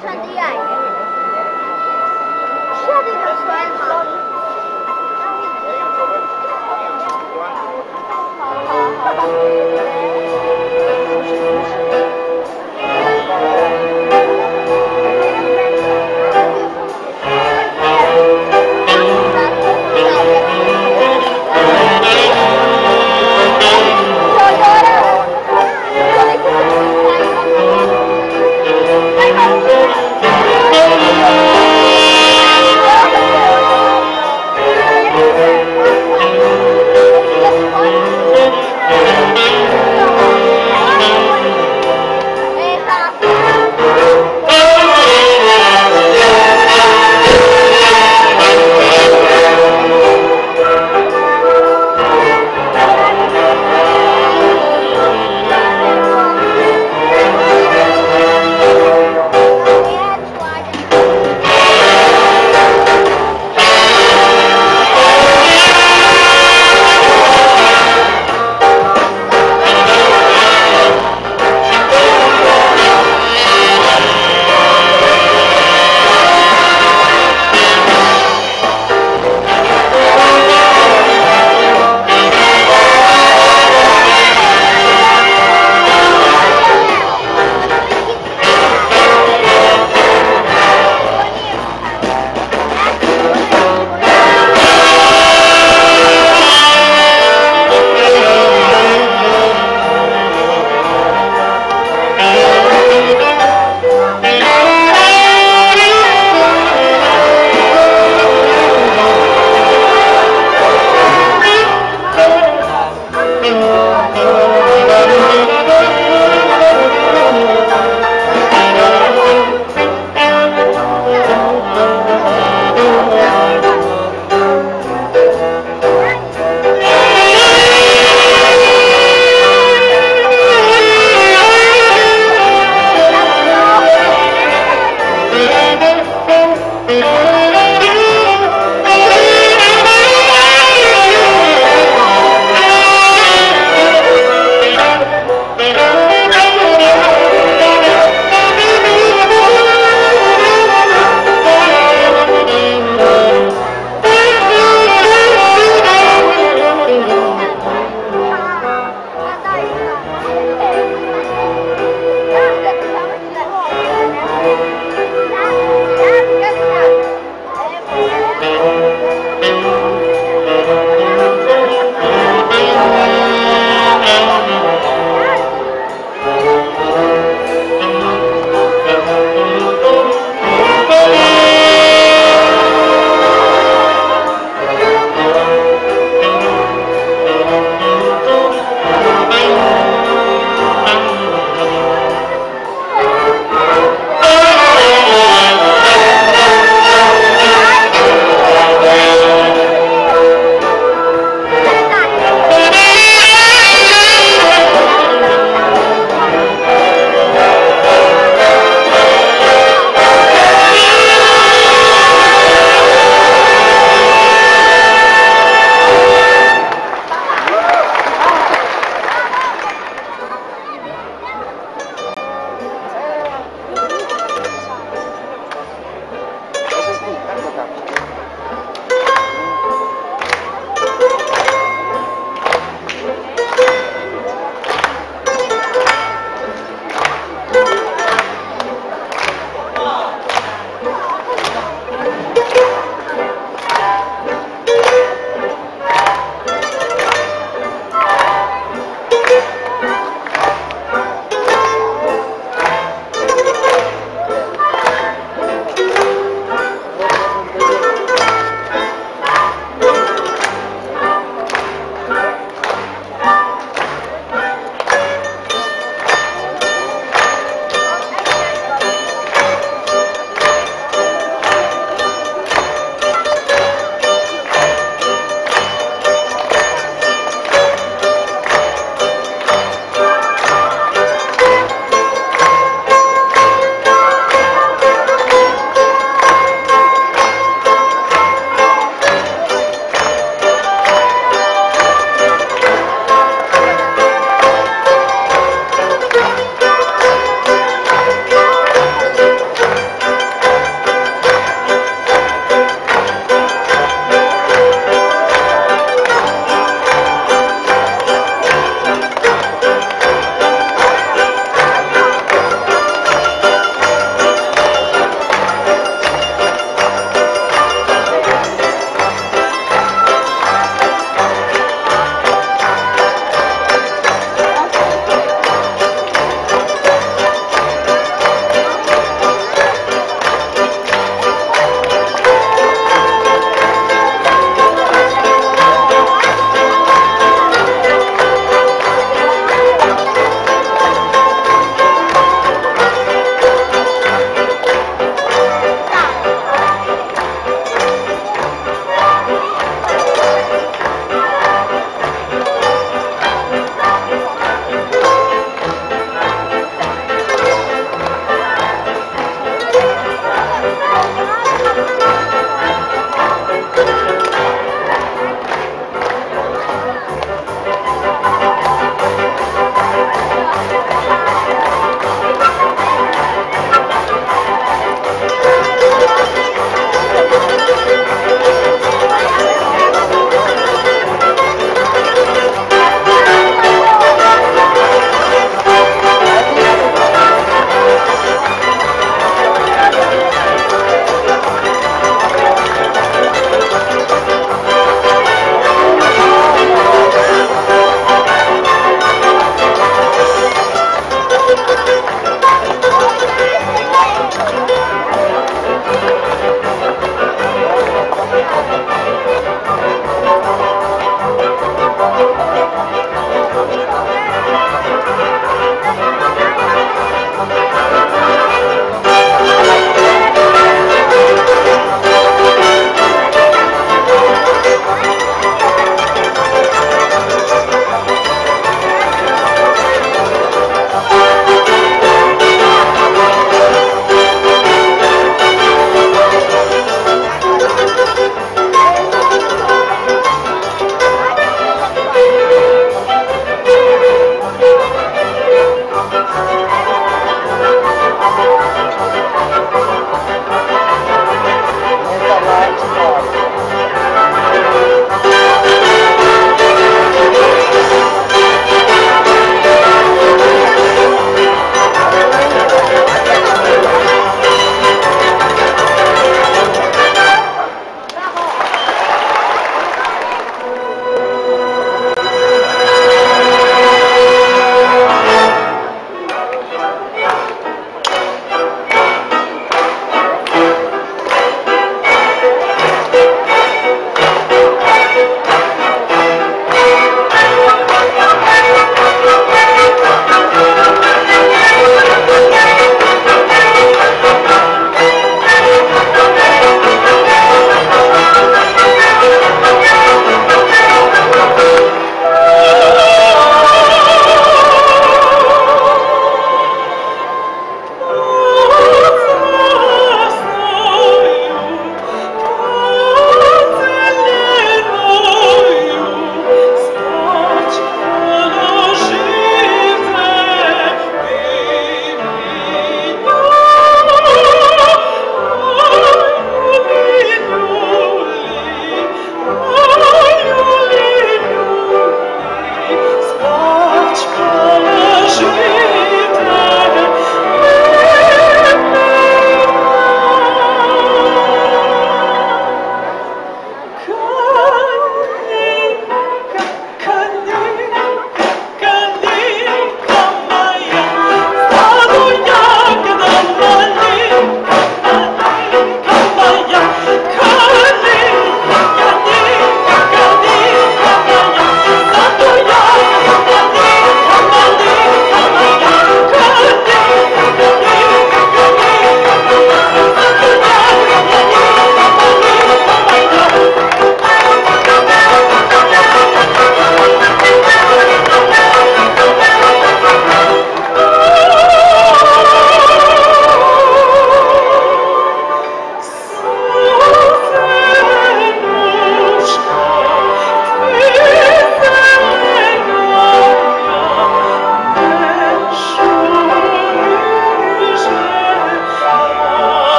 算低矮的，下面的穿好。好好好。